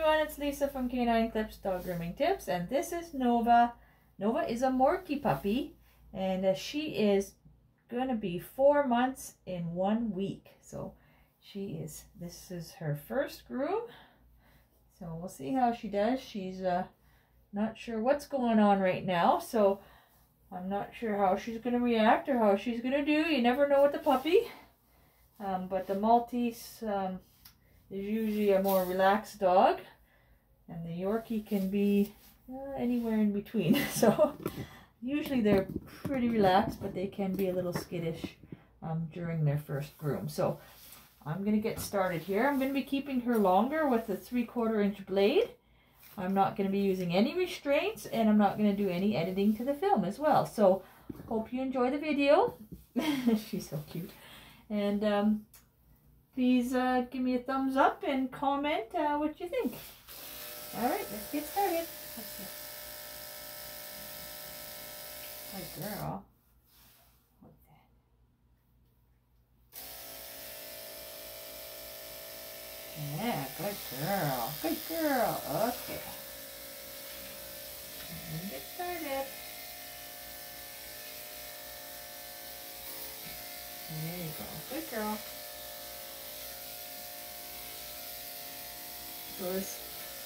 everyone, it's Lisa from K9 Clipz Dog Grooming Tips, and this is Nova. Nova is a Morkie puppy, and uh, she is going to be four months in one week. So she is, this is her first groom. So we'll see how she does. She's uh, not sure what's going on right now, so I'm not sure how she's going to react or how she's going to do. You never know with the puppy. Um, but the Maltese... Um, is usually a more relaxed dog and the Yorkie can be uh, anywhere in between. So usually they're pretty relaxed but they can be a little skittish um, during their first groom. So I'm gonna get started here. I'm gonna be keeping her longer with the three quarter inch blade. I'm not gonna be using any restraints and I'm not gonna do any editing to the film as well. So hope you enjoy the video. She's so cute. And um, please uh, give me a thumbs up and comment uh, what you think. All right, let's get started. My girl. What's that? Yeah, good girl. Good girl. Okay. Let's get started. There you go. Good girl. So this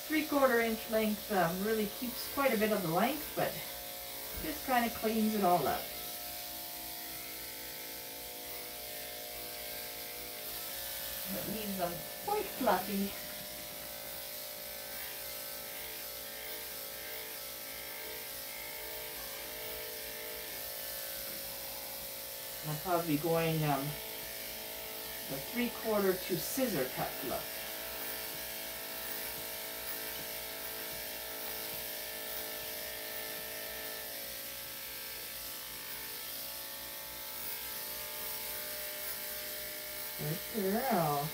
three quarter inch length um, really keeps quite a bit of the length, but just kind of cleans it all up. That leaves them quite fluffy. I'll probably be going um, the three quarter to scissor cut look. Good girl.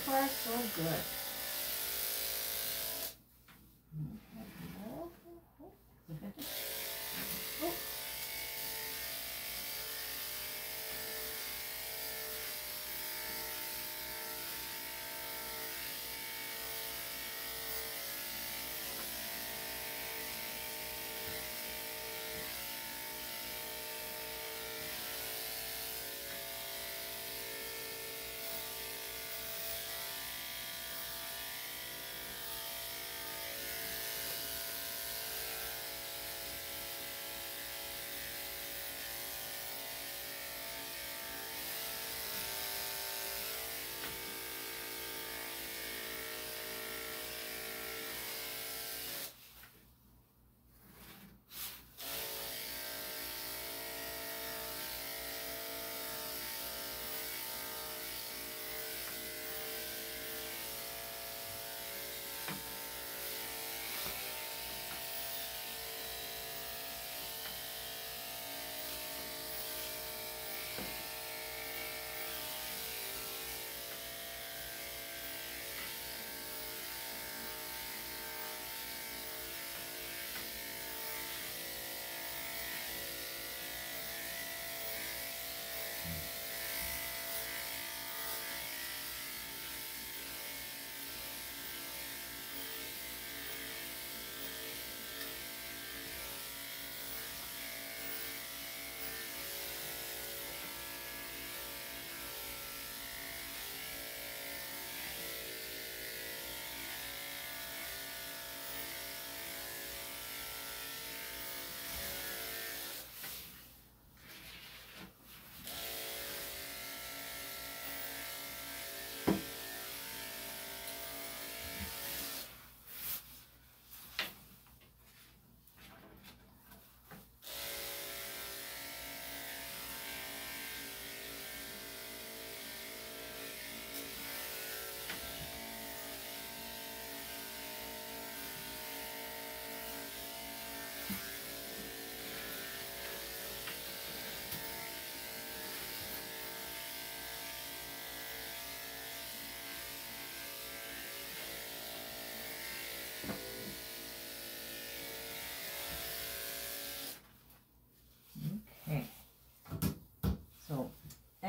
far, so good. Hmm.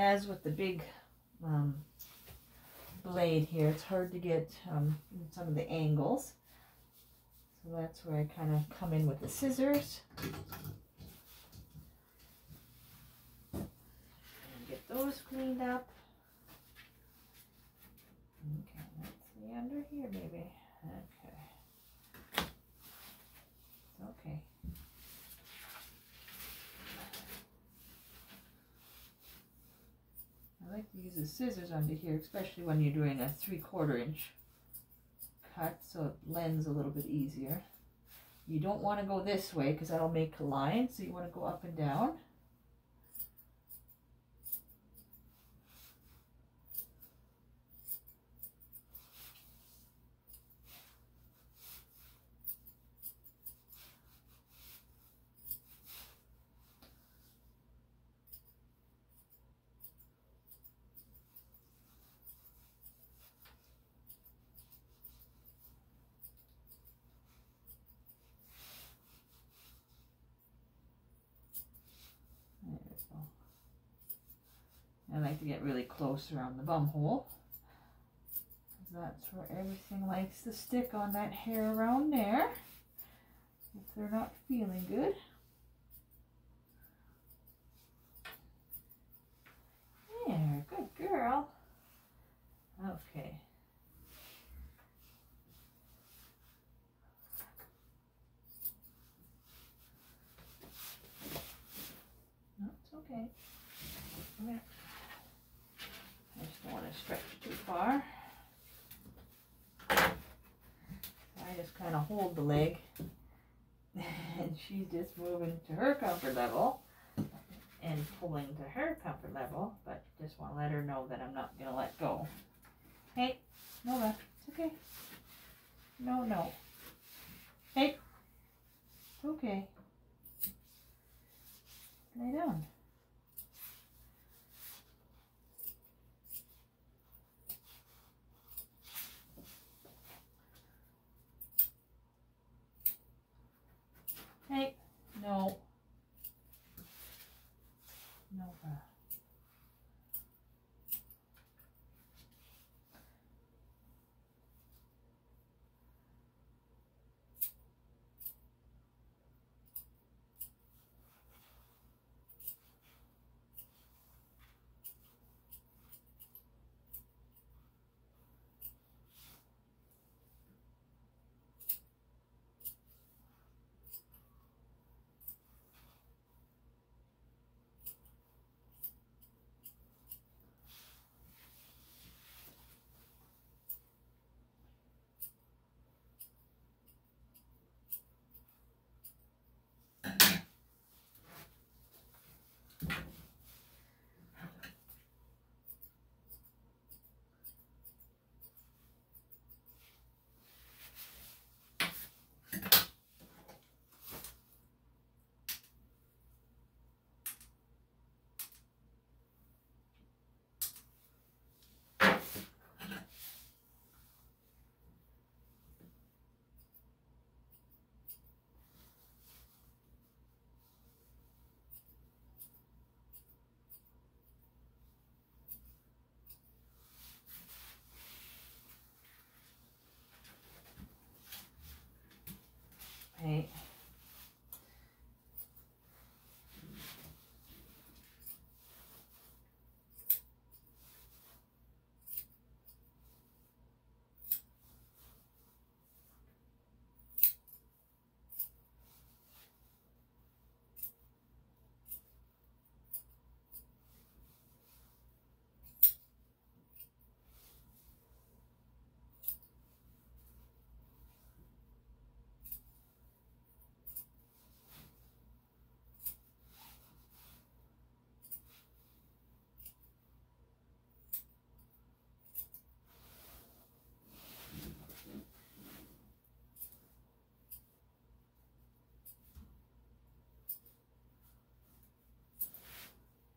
As with the big um, blade here, it's hard to get um, some of the angles. So that's where I kind of come in with the scissors. And get those cleaned up. Okay, let's see under here maybe. Okay. It's okay. I like to use the scissors under here, especially when you're doing a three quarter inch cut so it blends a little bit easier. You don't want to go this way because that'll make a line, so you want to go up and down. There we go. I like to get really close around the bum hole. That's where everything likes to stick on that hair around there. If they're not feeling good. There, good girl. Okay. No, it's okay. Okay. I just don't want to stretch far. I just kind of hold the leg and she's just moving to her comfort level and pulling to her comfort level, but just want to let her know that I'm not going to let go. Hey, Nova, it's okay. No, no. Hey, it's okay. Lay down.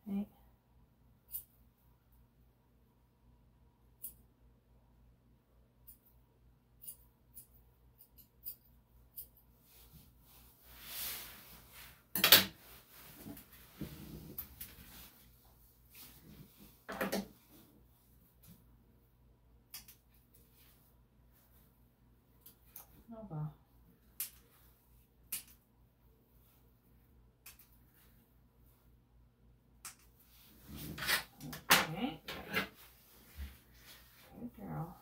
Okay. Nova. Okay. Good girl.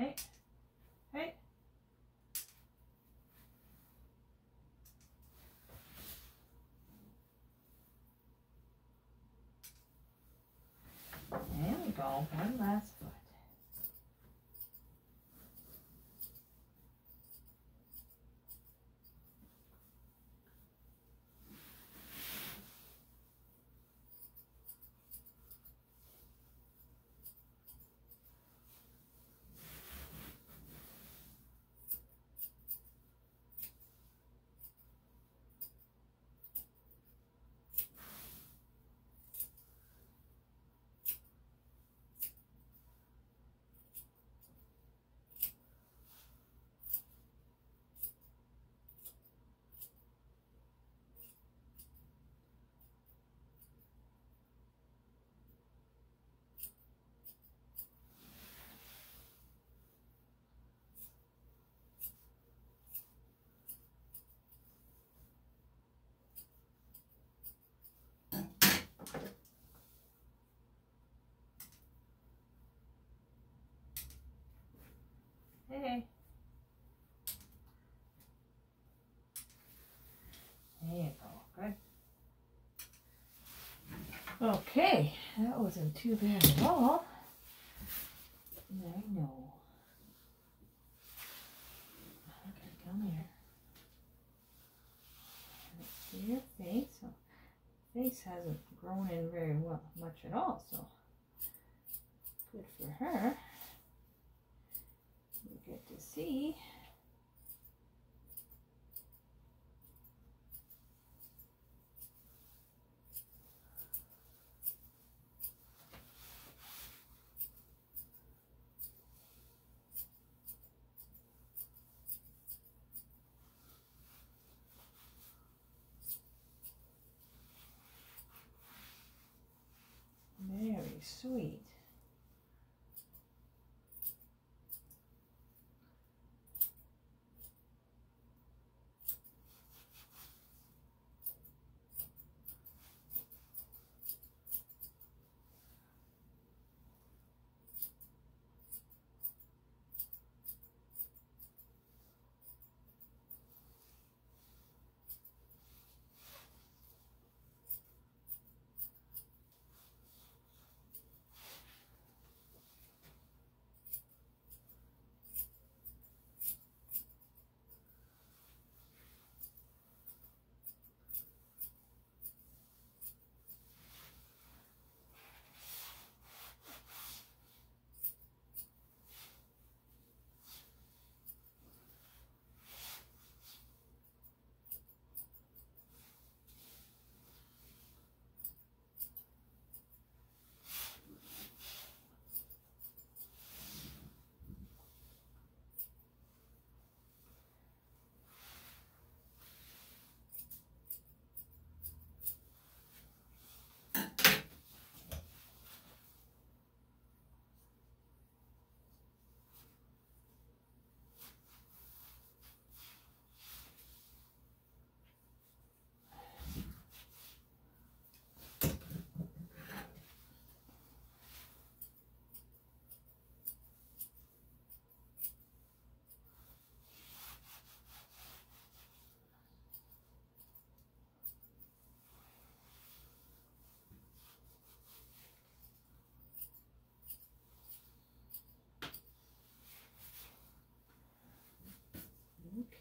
Hey. Hey. There we go. One last foot. Hey. There you go. Good. Okay, that wasn't too bad at all. I know. Okay, come here. Let's see your face. So, face hasn't grown in very well, much at all, so good for her. Get to see. Very sweet.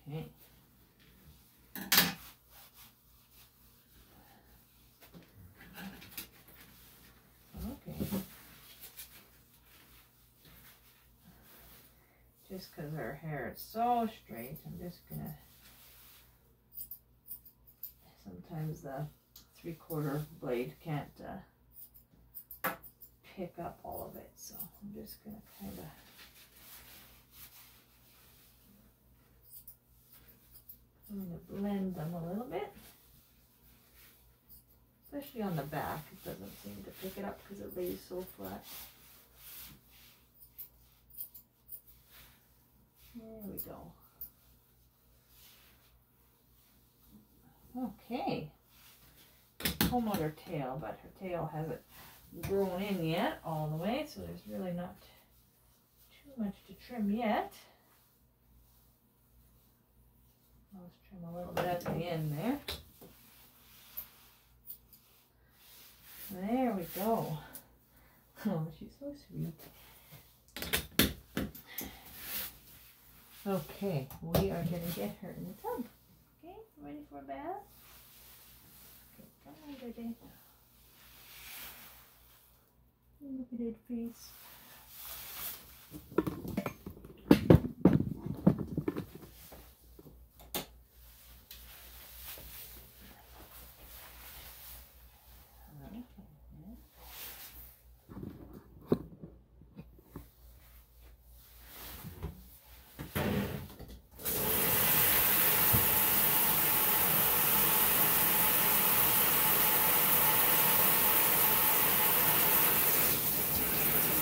Okay. Okay. Just because her hair is so straight, I'm just going to sometimes the three-quarter blade can't uh, pick up all of it. So I'm just going to kind of I'm going to blend them a little bit. Especially on the back, it doesn't seem to pick it up because it lays so flat. There we go. Okay. Her tail, but her tail hasn't grown in yet all the way, so there's really not too much to trim yet. Just trim a little bit at the end there. There we go. Oh, she's so sweet. Okay, we are to get her in the tub. Okay, ready for a bath? Okay, come on, baby. Look at that face.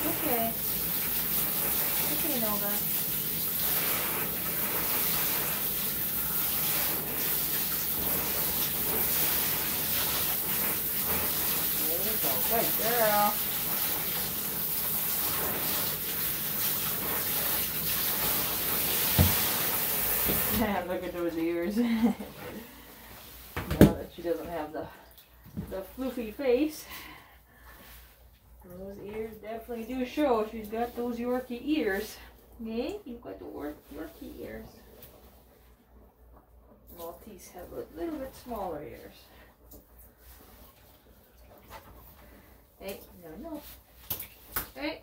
Okay. Okay, Nova. There you go. Good girl. Man, look at those ears. now that she doesn't have the the floofy face. Those ears definitely do show she's got those Yorkie ears. Yeah, you've got the Yorkie ears. Maltese have a little bit smaller ears. Hey, no, no. Hey.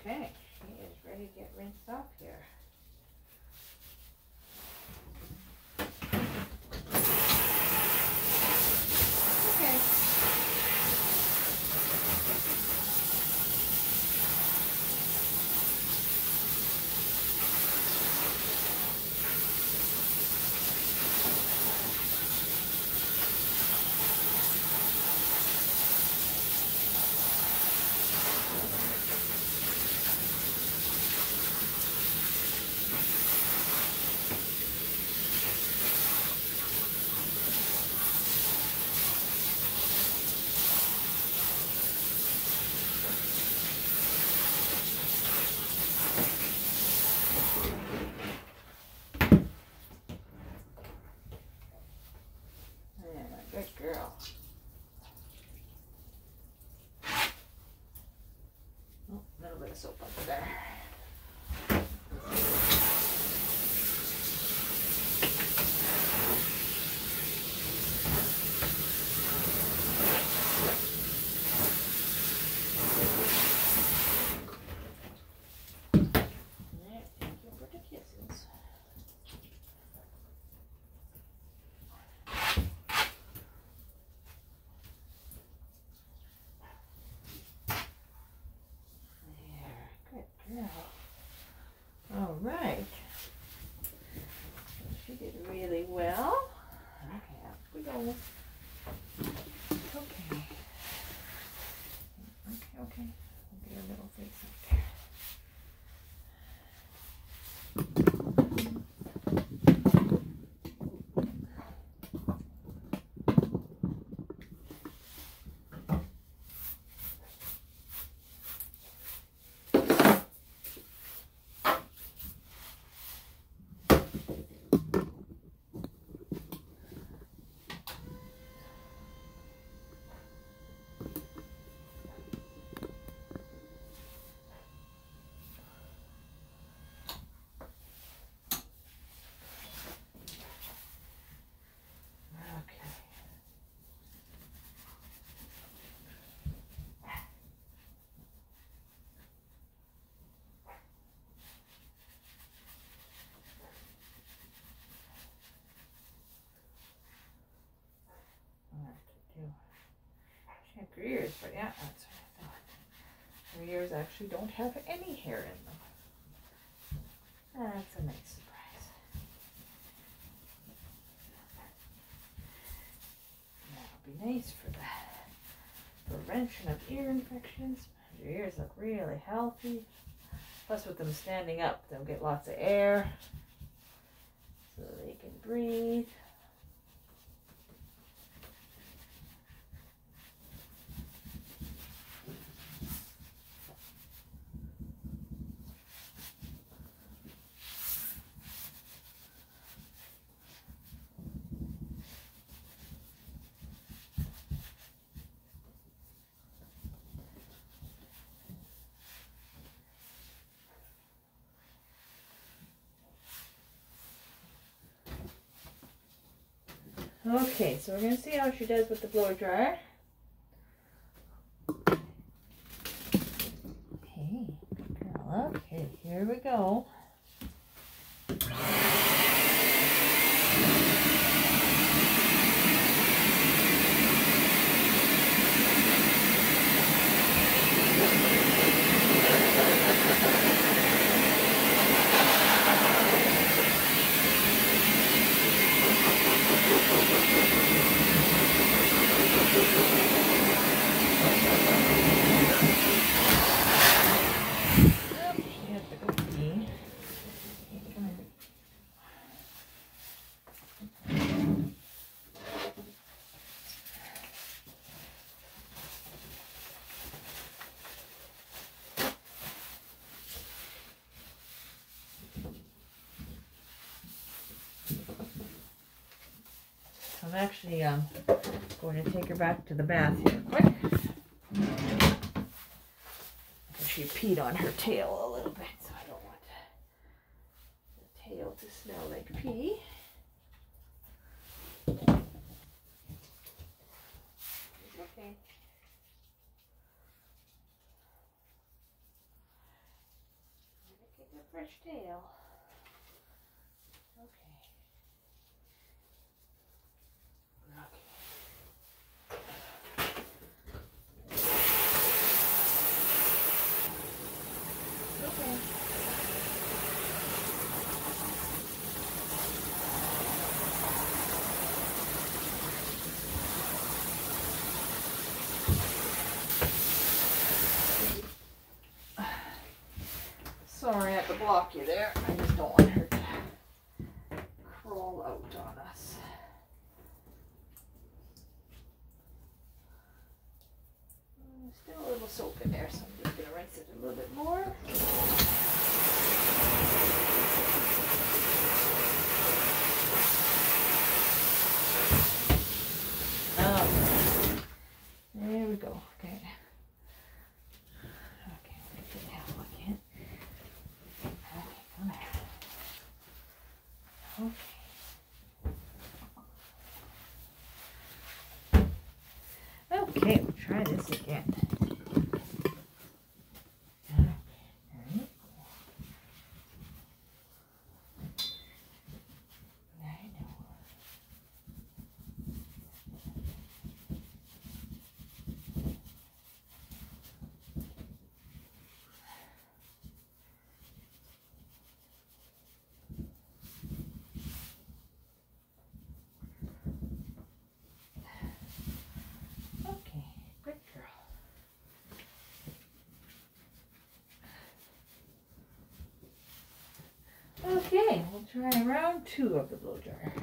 Okay, she is ready to get rinsed off here. She had ears, but yeah, that's what I thought. Her ears actually don't have any hair in them. That's a nice surprise. That'll be nice for the prevention of ear infections. Your ears look really healthy. Plus, with them standing up, they'll get lots of air so they can breathe. Okay, so we're gonna see how she does with the blower dryer. Okay. Okay, here we go. Oop, She has to go pee. Come here. I'm actually um, going to take her back to the bath here quick. She peed on her tail a little bit, so I don't want the tail to smell like pee. Okay. Fresh tail. Okay. Okay. Okay. Sorry I have to block you there. I just don't want her to crawl out on us. Uh, Still a little soap in there, so I'm just gonna rinse it a little bit more. Oh, Okay, we'll try this again. Okay, good girl. Okay, we'll try round two of the blow jar.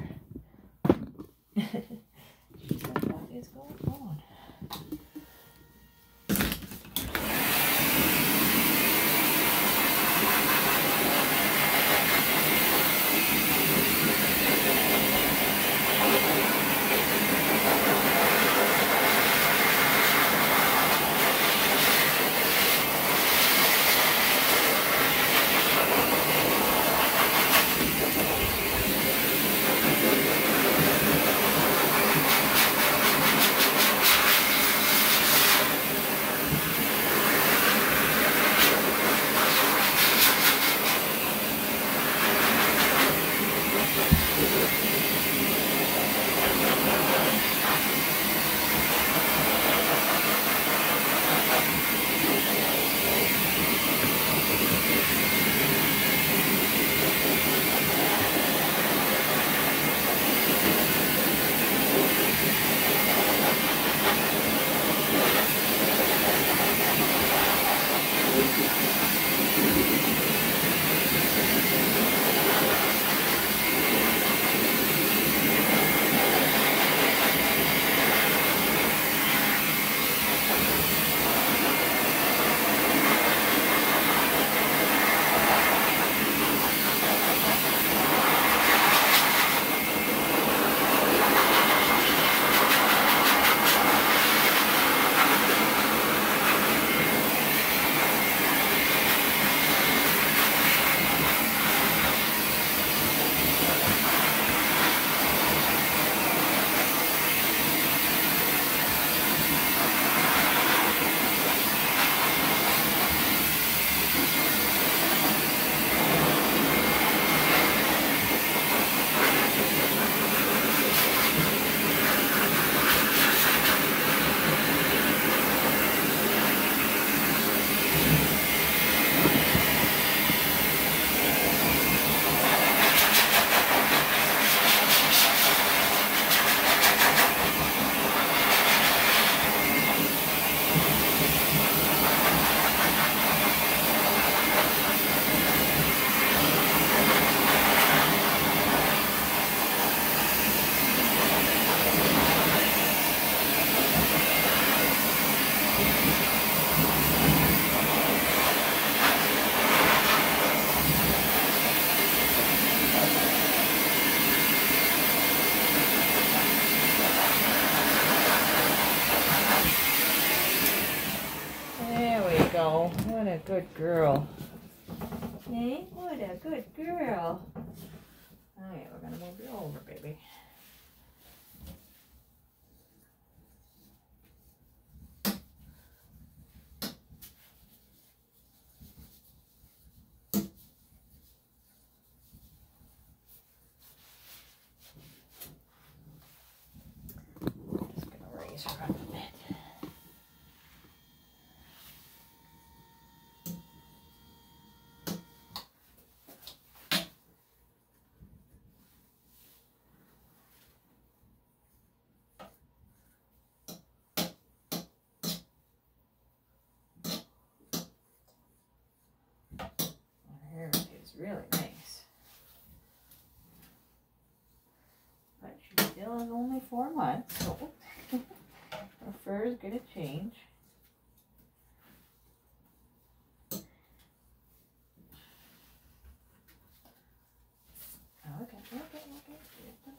A good girl. Hey, what a good girl. Oh yeah, we're gonna move you over, baby. Just gonna raise her up a bit. Her hair is really nice. But she still is only four months, so her fur is gonna change. Okay, okay, okay. Good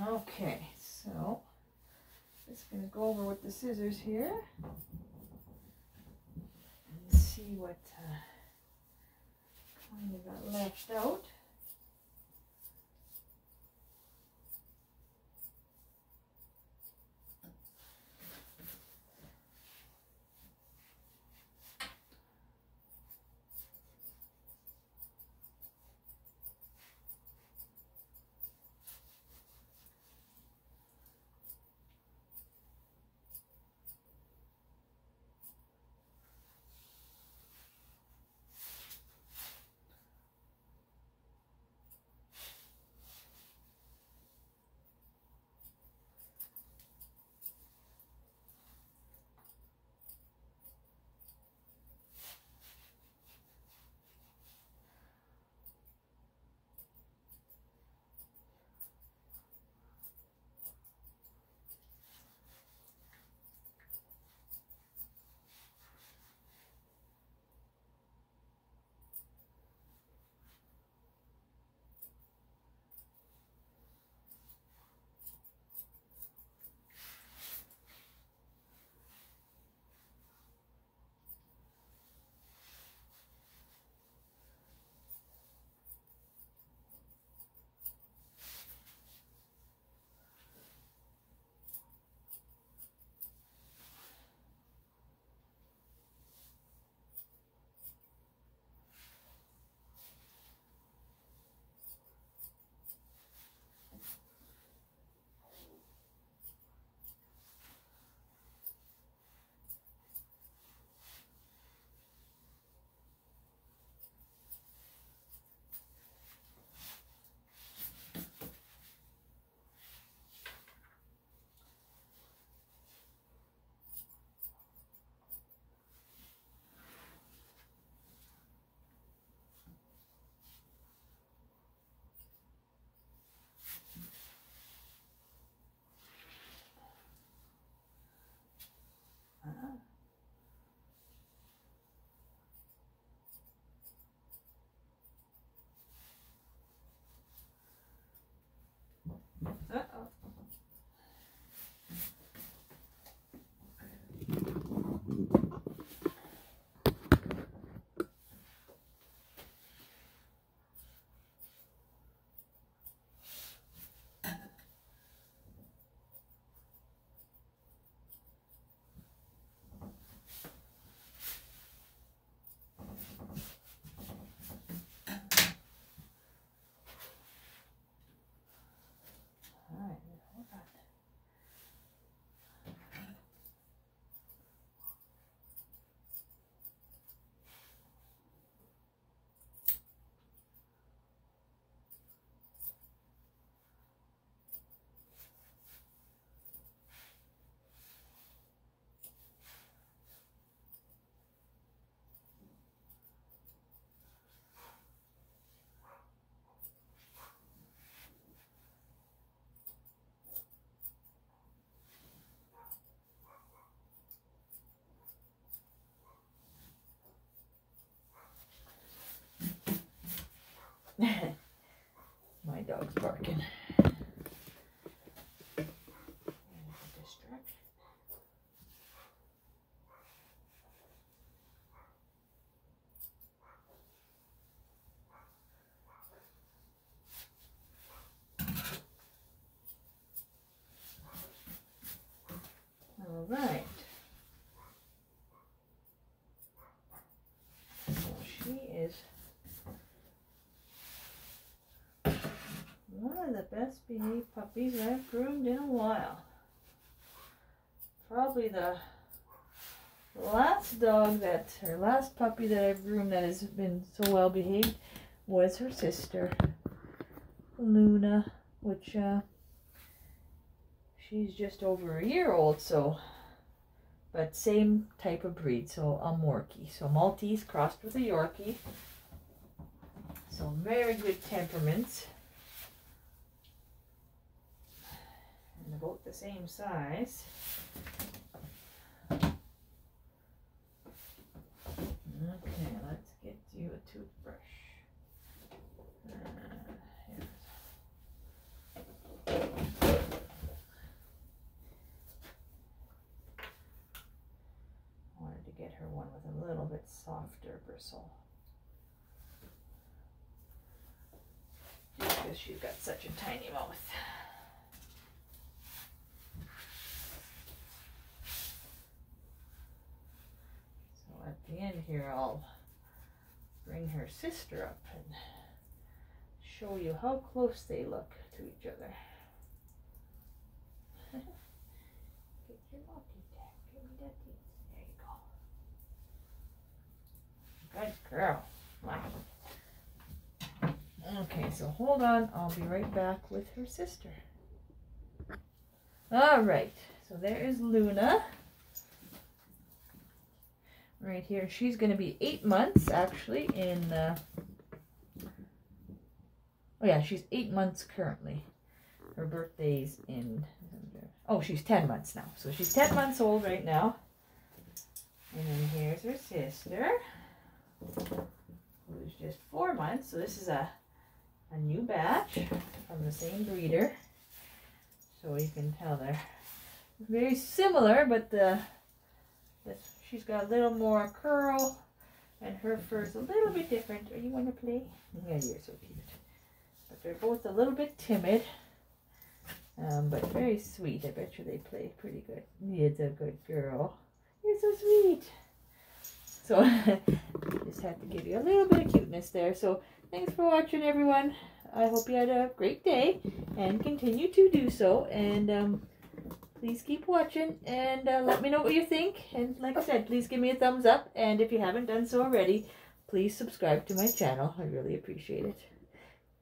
Lord. Okay, so just gonna go over with the scissors here and see what uh, kind of got left out. Uh-oh. All right, hold on. My dog's barking. All right. So she is one of the best behaved puppies I've groomed in a while. Probably the last dog that, or last puppy that I've groomed that has been so well behaved was her sister, Luna, which uh, she's just over a year old, so, but same type of breed, so a Morkie. So Maltese crossed with a Yorkie. So very good temperaments. And about the same size. Okay, let's get you a toothbrush. Uh, I wanted to get her one with a little bit softer bristle. Because she's got such a tiny mouth. So at the end here, I'll bring her sister up and show you how close they look to each other. Get your multi-tap. Give me that teeth. There you go. Good girl. Wow. Okay, so hold on. I'll be right back with her sister. All right. So there is Luna right here. She's going to be eight months actually in. Uh, oh yeah, she's eight months currently. Her birthday's in. Oh, she's ten months now. So she's ten months old right now. And then here's her sister, who's just four months. So this is a a new batch from the same breeder. So you can tell they're very similar, but the this, she's got a little more curl and her fur's a little bit different. Are you want to play? Yeah, you're so cute. But they're both a little bit timid, um, but very sweet. I bet you they play pretty good. It's a good girl. You're so sweet. So just had to give you a little bit of cuteness there. So thanks for watching, everyone. I hope you had a great day and continue to do so. And um, please keep watching and uh, let me know what you think. And like I said, please give me a thumbs up. And if you haven't done so already, please subscribe to my channel. I really appreciate it.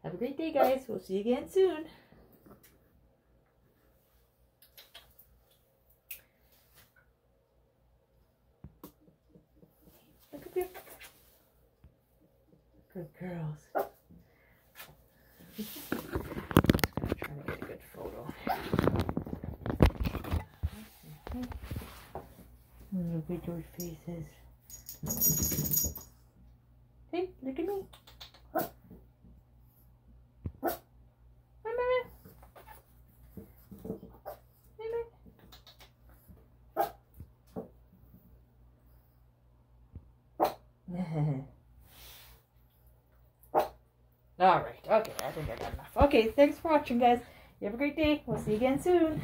Have a great day, guys. We'll see you again soon. Look up here. Good girls. Look at your faces. Hey, look at me. Alright, okay, I think I got enough. Okay, thanks for watching, guys. You have a great day. We'll see you again soon.